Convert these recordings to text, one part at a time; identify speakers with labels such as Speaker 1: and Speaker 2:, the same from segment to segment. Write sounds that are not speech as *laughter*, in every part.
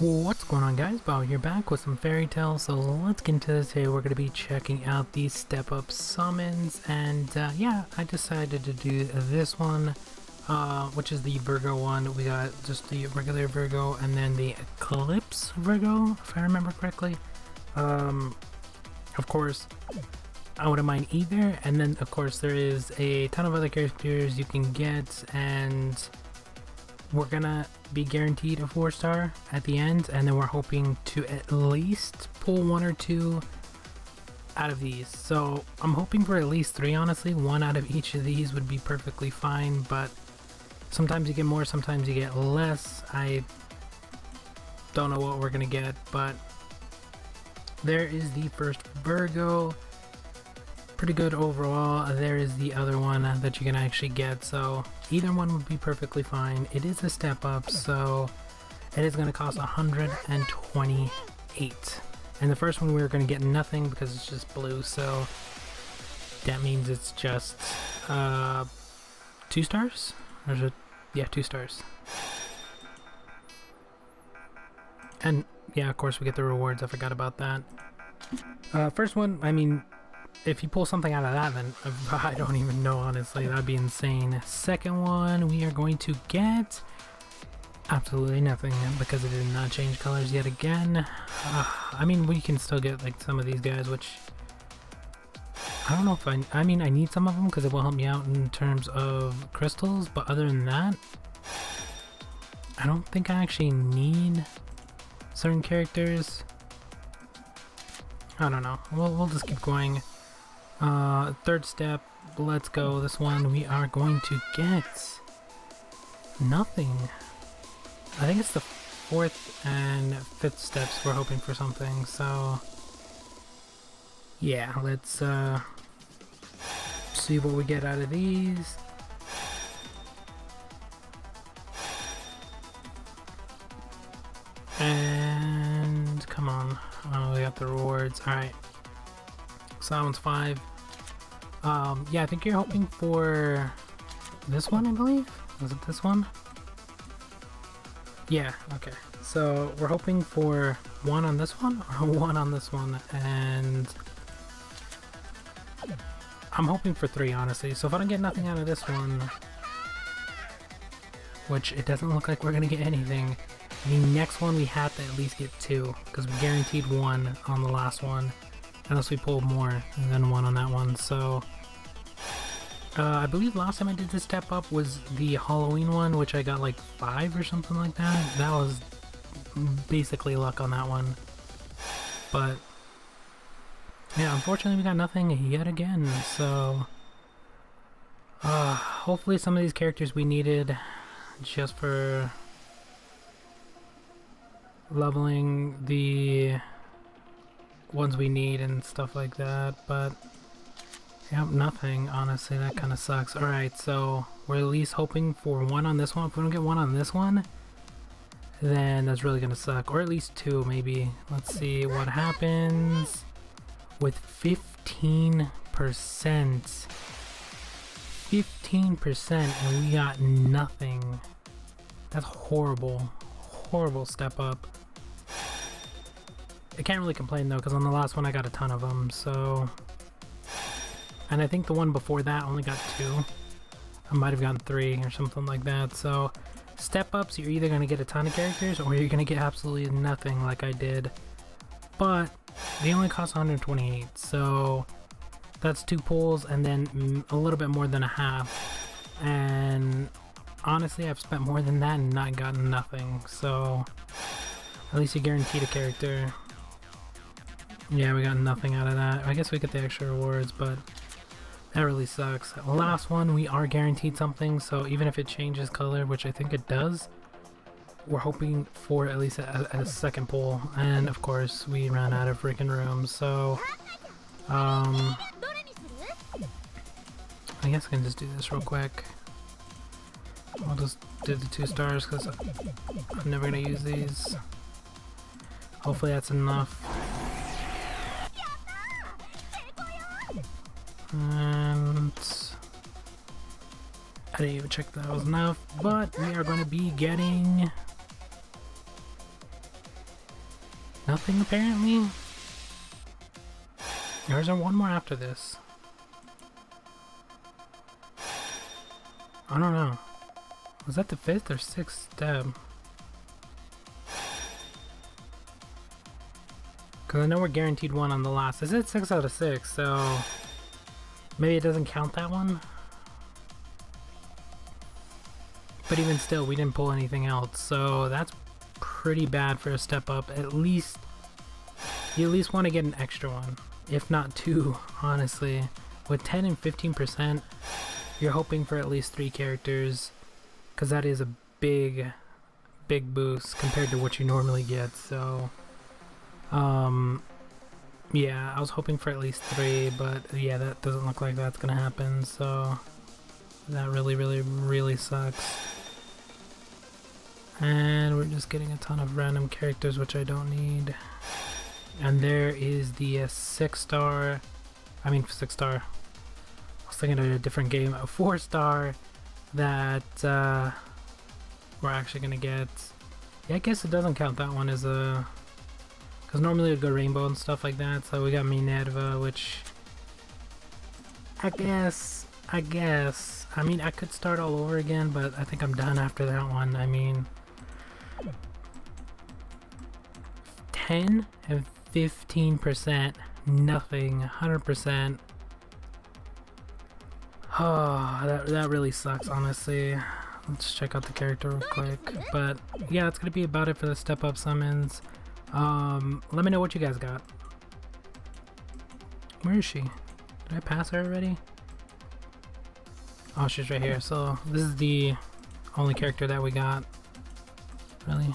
Speaker 1: What's going on guys, Bob here back with some Fairy Tails, so let's get into this here. We're going to be checking out these step up summons, and uh, yeah, I decided to do this one, uh, which is the Virgo one. We got just the regular Virgo, and then the Eclipse Virgo, if I remember correctly. Um, of course, I wouldn't mind either, and then of course there is a ton of other characters you can get, and we're gonna be guaranteed a four star at the end and then we're hoping to at least pull one or two out of these. So I'm hoping for at least three honestly. One out of each of these would be perfectly fine but sometimes you get more sometimes you get less. I don't know what we're gonna get but there is the first Virgo. Pretty good overall. There is the other one that you can actually get, so either one would be perfectly fine. It is a step up, so it is going to cost 128. And the first one we are going to get nothing because it's just blue, so that means it's just uh, two stars? Or is it? Yeah, two stars. And yeah, of course we get the rewards. I forgot about that. Uh, first one, I mean, if you pull something out of that, then *laughs* I don't even know, honestly. That'd be insane. Second one, we are going to get absolutely nothing because it did not change colors yet again. Uh, *sighs* I mean, we can still get like some of these guys, which I don't know if I, I mean, I need some of them because it will help me out in terms of crystals, but other than that, I don't think I actually need certain characters. I don't know. We'll, we'll just keep going. Uh, third step, let's go. This one we are going to get nothing. I think it's the fourth and fifth steps we're hoping for something, so yeah, let's uh, see what we get out of these. And come on, oh, we got the rewards. Alright, one's five. Um, yeah, I think you're hoping for this one, I believe? Was it this one? Yeah, okay. So we're hoping for one on this one or *laughs* one on this one, and I'm hoping for three, honestly. So if I don't get nothing out of this one, which it doesn't look like we're gonna get anything, the next one we have to at least get two, because we guaranteed one on the last one. Unless we pull more than one on that one, so... Uh, I believe last time I did this step up was the Halloween one, which I got like 5 or something like that. That was basically luck on that one. But... Yeah, unfortunately we got nothing yet again, so... Uh, hopefully some of these characters we needed just for leveling the ones we need and stuff like that, but yep, nothing, honestly, that kind of sucks. Alright, so we're at least hoping for one on this one. If we don't get one on this one, then that's really gonna suck. Or at least two, maybe. Let's see what happens with 15%. 15% and we got nothing. That's horrible. Horrible step up. I can't really complain though, because on the last one I got a ton of them, so... And I think the one before that only got two. I might have gotten three or something like that, so... Step ups, you're either going to get a ton of characters, or you're going to get absolutely nothing like I did. But, they only cost 128, so... That's two pulls, and then a little bit more than a half. And... Honestly, I've spent more than that and not gotten nothing, so... At least you're guaranteed a character. Yeah, we got nothing out of that. I guess we get the extra rewards, but that really sucks. Last one, we are guaranteed something, so even if it changes color, which I think it does, we're hoping for at least a, a second pull. And of course, we ran out of freaking rooms, so... Um... I guess I can just do this real quick. I'll just do the two stars because I'm never going to use these. Hopefully that's enough. And I didn't even check that was enough, but we are going to be getting Nothing apparently? There's one more after this? I don't know. Was that the fifth or sixth step? Because I know we're guaranteed one on the last. Is it 6 out of 6, so... Maybe it doesn't count that one? But even still, we didn't pull anything else, so that's pretty bad for a step up. At least... You at least want to get an extra one. If not two, *laughs* honestly. With 10 and 15%, you're hoping for at least three characters. Because that is a big, big boost compared to what you normally get, so... Um, yeah, I was hoping for at least three, but yeah, that doesn't look like that's gonna happen, so that really, really, really sucks. And we're just getting a ton of random characters, which I don't need. And there is the uh, six star, I mean six star, I was thinking of a different game, a four star that uh, we're actually gonna get. Yeah, I guess it doesn't count that one as a because normally it'd go rainbow and stuff like that, so we got Minerva, which... I guess... I guess... I mean, I could start all over again, but I think I'm done after that one. I mean... 10 and 15%, nothing, 100%. Oh, ah, that, that really sucks, honestly. Let's check out the character real quick. But yeah, that's gonna be about it for the step up summons. Um, let me know what you guys got. Where is she? Did I pass her already? Oh, she's right here. So this is the only character that we got. Really?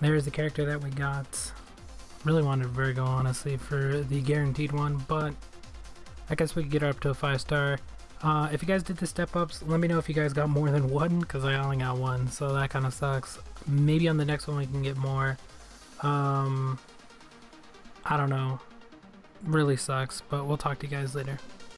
Speaker 1: There's the character that we got. Really wanted Virgo, honestly, for the guaranteed one, but I guess we could get her up to a 5 star. Uh, if you guys did the step ups, let me know if you guys got more than one, because I only got one, so that kind of sucks. Maybe on the next one we can get more. Um, I don't know. Really sucks, but we'll talk to you guys later.